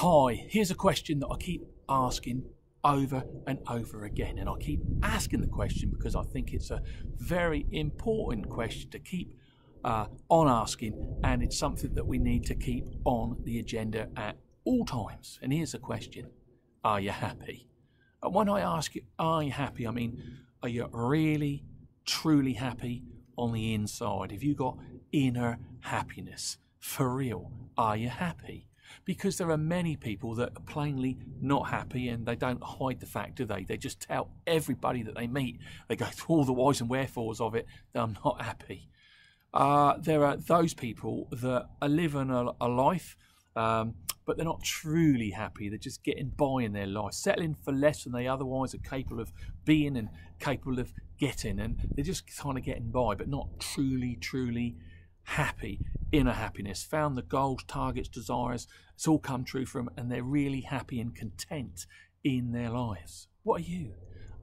Hi, here's a question that I keep asking over and over again. And I keep asking the question because I think it's a very important question to keep uh, on asking, and it's something that we need to keep on the agenda at all times. And here's the question Are you happy? And when I ask you, Are you happy? I mean, are you really, truly happy on the inside? Have you got inner happiness? For real, are you happy? Because there are many people that are plainly not happy and they don't hide the fact, do they? They just tell everybody that they meet, they go through all the whys and wherefores of it, that I'm not happy. Uh, there are those people that are living a, a life, um, but they're not truly happy. They're just getting by in their life, settling for less than they otherwise are capable of being and capable of getting, and they're just kind of getting by, but not truly, truly happy, inner happiness, found the goals, targets, desires, it's all come true for them, and they're really happy and content in their lives. What are you?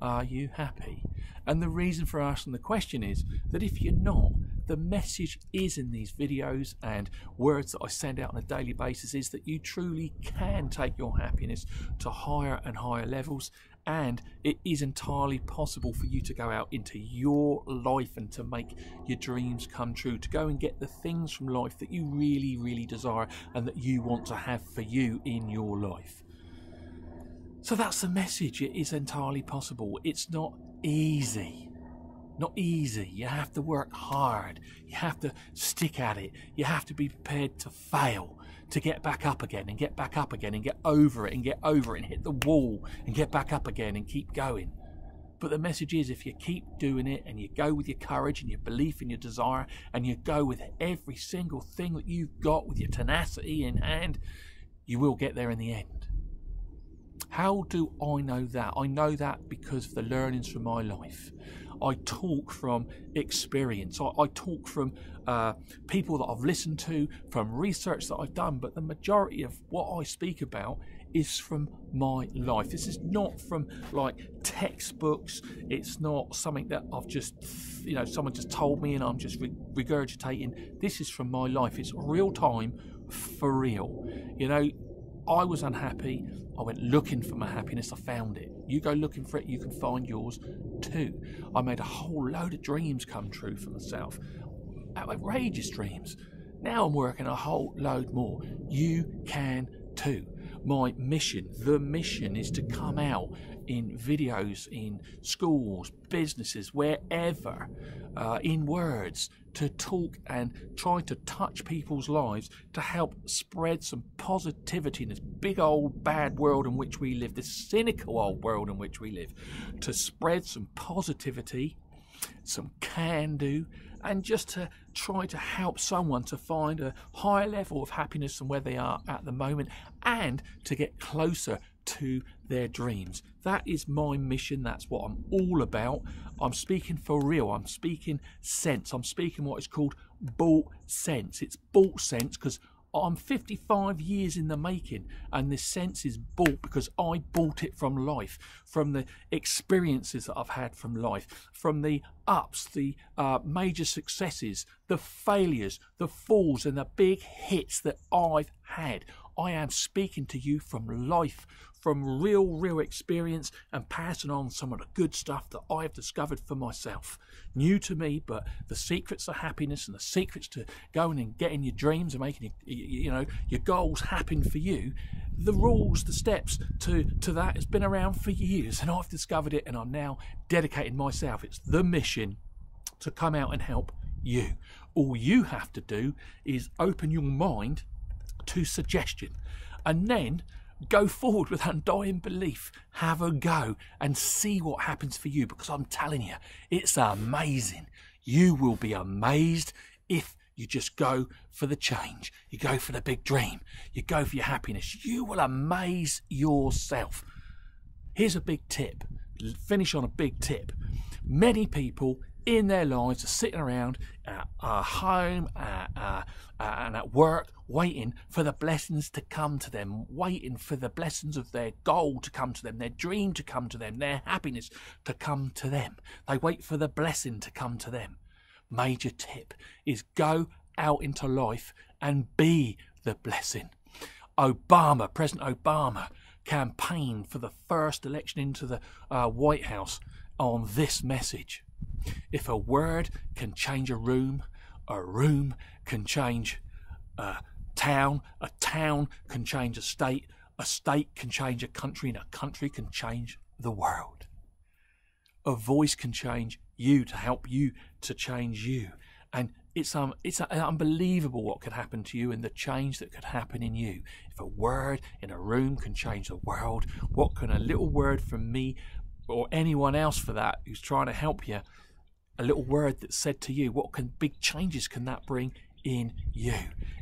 Are you happy? And the reason for asking the question is that if you're not, the message is in these videos and words that I send out on a daily basis is that you truly can take your happiness to higher and higher levels and it is entirely possible for you to go out into your life and to make your dreams come true, to go and get the things from life that you really, really desire and that you want to have for you in your life. So that's the message. It is entirely possible. It's not easy. Not easy. You have to work hard. You have to stick at it. You have to be prepared to fail to get back up again and get back up again and get over it and get over it and hit the wall and get back up again and keep going. But the message is if you keep doing it and you go with your courage and your belief and your desire and you go with every single thing that you've got with your tenacity in hand, you will get there in the end. How do I know that? I know that because of the learnings from my life. I talk from experience. I, I talk from uh, people that I've listened to, from research that I've done, but the majority of what I speak about is from my life. This is not from like textbooks. It's not something that I've just, you know, someone just told me and I'm just re- regurgitating. This is from my life. It's real time for real. You know, I was unhappy. I went looking for my happiness. I found it. You go looking for it, you can find yours too. I made a whole load of dreams come true for myself. Outrageous dreams. Now I'm working a whole load more. You can too. My mission, the mission is to come out in videos, in schools, businesses, wherever, uh, in words, to talk and try to touch people's lives to help spread some positivity in this big old bad world in which we live, this cynical old world in which we live, to spread some positivity, some can do, and just to try to help someone to find a higher level of happiness than where they are at the moment and to get closer to their dreams. That is my mission. That's what I'm all about. I'm speaking for real. I'm speaking sense. I'm speaking what is called bought sense. It's bought sense because I'm 55 years in the making, and this sense is bought because I bought it from life, from the experiences that I've had from life, from the ups, the uh, major successes, the failures, the falls, and the big hits that I've had. I am speaking to you from life, from real, real experience, and passing on some of the good stuff that I have discovered for myself. New to me, but the secrets of happiness and the secrets to going and getting your dreams and making your, you know your goals happen for you. The rules, the steps to to that has been around for years, and I've discovered it, and I'm now dedicating myself. It's the mission to come out and help you. All you have to do is open your mind to suggestion. And then go forward with undying belief. Have a go and see what happens for you because I'm telling you, it's amazing. You will be amazed if you just go for the change. You go for the big dream. You go for your happiness. You will amaze yourself. Here's a big tip. Finish on a big tip. Many people in their lives sitting around at uh, home uh, uh, and at work waiting for the blessings to come to them, waiting for the blessings of their goal to come to them, their dream to come to them, their happiness to come to them. They wait for the blessing to come to them. Major tip is go out into life and be the blessing. Obama, President Obama, campaigned for the first election into the uh, White House on this message. If a word can change a room, a room can change a town, a town can change a state, a state can change a country, and a country can change the world. A voice can change you to help you to change you. And it's um it's unbelievable what could happen to you and the change that could happen in you. If a word in a room can change the world, what can a little word from me or anyone else for that who's trying to help you, a little word that said to you, what can big changes can that bring in you?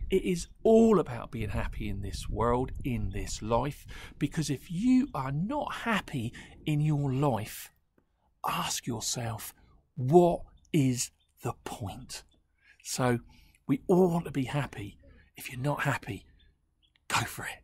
It is all about being happy in this world, in this life, because if you are not happy in your life, ask yourself, what is the point? So we all want to be happy. If you're not happy, go for it.